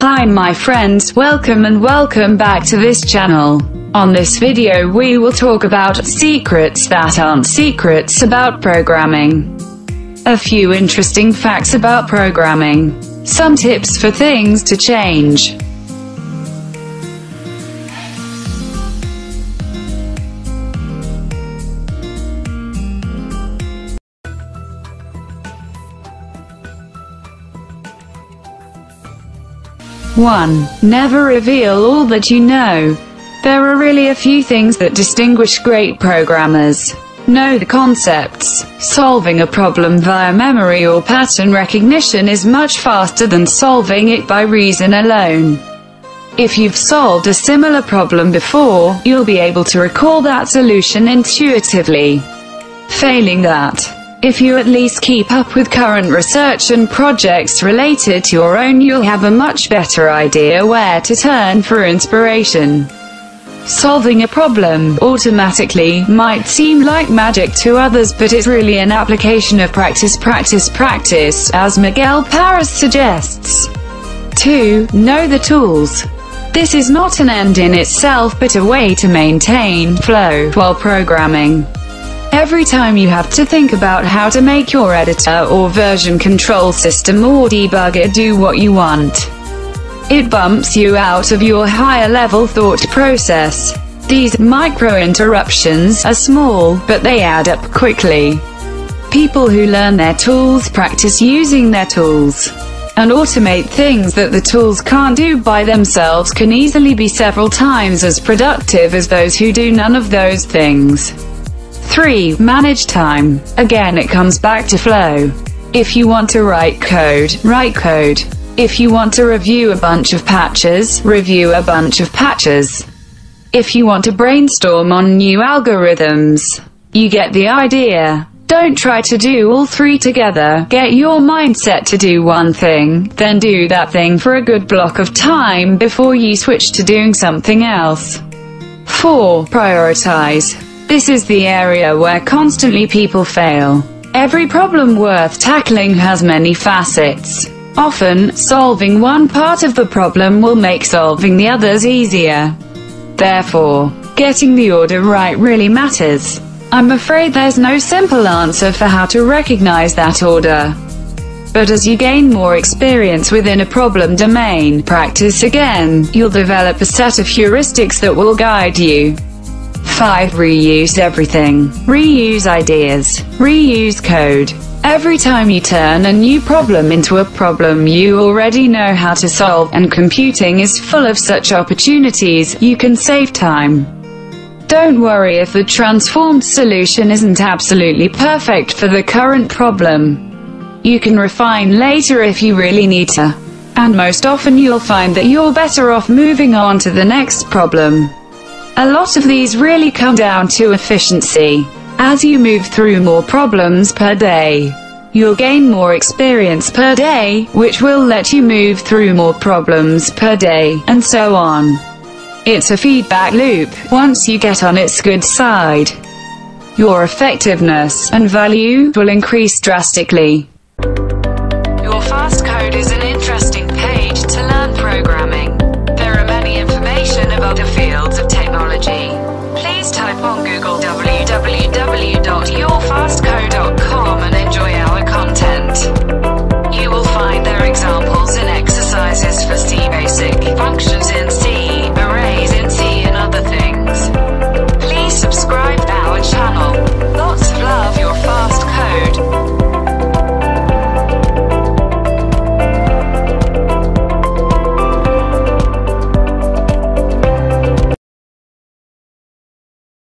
Hi my friends, welcome and welcome back to this channel. On this video we will talk about secrets that aren't secrets about programming. A few interesting facts about programming. Some tips for things to change. One. Never reveal all that you know. There are really a few things that distinguish great programmers. Know the concepts. Solving a problem via memory or pattern recognition is much faster than solving it by reason alone. If you've solved a similar problem before, you'll be able to recall that solution intuitively. Failing that, if you at least keep up with current research and projects related to your own you'll have a much better idea where to turn for inspiration. Solving a problem automatically might seem like magic to others but it's really an application of practice practice practice, as Miguel Paraz suggests. 2. Know the tools. This is not an end in itself but a way to maintain flow while programming. Every time you have to think about how to make your editor or version control system or debugger do what you want. It bumps you out of your higher level thought process. These micro-interruptions are small, but they add up quickly. People who learn their tools practice using their tools and automate things that the tools can't do by themselves can easily be several times as productive as those who do none of those things. 3. Manage time. Again it comes back to flow. If you want to write code, write code. If you want to review a bunch of patches, review a bunch of patches. If you want to brainstorm on new algorithms, you get the idea. Don't try to do all three together, get your mindset to do one thing, then do that thing for a good block of time before you switch to doing something else. 4. Prioritize. This is the area where constantly people fail. Every problem worth tackling has many facets. Often, solving one part of the problem will make solving the others easier. Therefore, getting the order right really matters. I'm afraid there's no simple answer for how to recognize that order. But as you gain more experience within a problem domain, practice again, you'll develop a set of heuristics that will guide you. 5. Reuse everything. Reuse ideas. Reuse code. Every time you turn a new problem into a problem you already know how to solve, and computing is full of such opportunities, you can save time. Don't worry if the transformed solution isn't absolutely perfect for the current problem. You can refine later if you really need to. And most often you'll find that you're better off moving on to the next problem. A lot of these really come down to efficiency. As you move through more problems per day, you'll gain more experience per day, which will let you move through more problems per day, and so on. It's a feedback loop, once you get on its good side. Your effectiveness and value will increase drastically.